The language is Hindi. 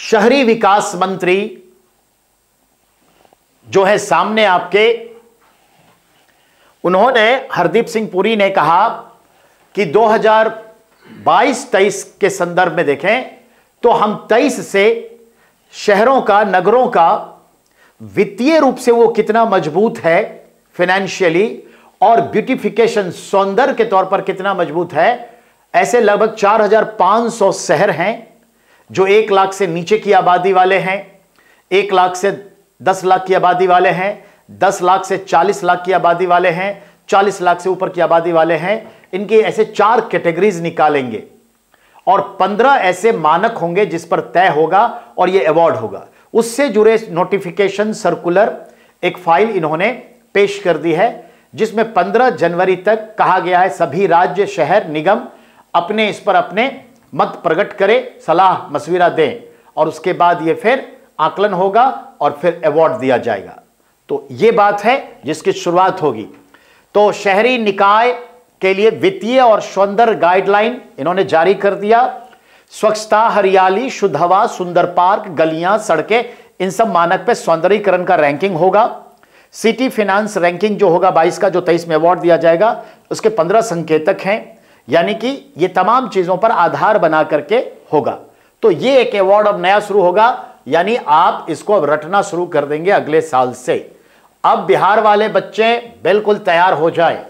शहरी विकास मंत्री जो है सामने आपके, उन्होंने हरदीप सिंह पुरी ने कहा कि 2022-23 के संदर्भ में देखें तो हम 23 से शहरों का, नगरों का, वित्तीय रूप से वो कितना मज़बूत है फाइनेंशियली और ब्यूटिफिकेशन सौंदर्य के तौर पर कितना मज़बूत है, ऐसे लगभग 4500 शहर हैं जो एक लाख से नीचे की आबादी वाले हैं, एक लाख से दस लाख की आबादी वाले हैं, दस लाख से चालीस लाख की आबादी वाले हैं, चालीस लाख से ऊपर की आबादी वाले हैं, इनके ऐसे चार कैटेगरीज निकालेंगे। और पंद्रह ऐसे मानक होंगे जिस पर तय होगा और यह अवार्ड होगा। उससे जुड़े नोटिफिकेशन सर्कुलर एक फ़ाइल इन्होंने पेश कर दी है, जिसमें 15 जनवरी तक कहा गया है, सभी राज्य, शहर, निगम अपने इस पर अपने मत प्रकट करे, सलाह मशविरा दें। और उसके बाद ये फिर आकलन होगा और फिर अवार्ड दिया जाएगा। तो ये बात है जिसकी शुरुआत होगी। तो शहरी निकाय के लिए वित्तीय और सौंदर्य गाइडलाइन इन्होंने जारी कर दिया। स्वच्छता, हरियाली, शुद्ध हवा, सुंदर पार्क, गलियाँ, सड़कें, इन सब मानक पे सौंदर्यीकरण का रैंकिंग होगा। सिटी फाइनेंस रैंकिंग जो होगा 22 का, जो 23 में अवार्ड दिया जाएगा, उसके 15 संकेतक हैं। यानी कि ये तमाम चीज़ों पर आधार बना करके होगा। तो ये एक अवार्ड अब नया शुरू होगा, यानी आप इसको अब रटना शुरू कर देंगे अगले साल से। अब बिहार वाले बच्चे बिल्कुल तैयार हो जाए।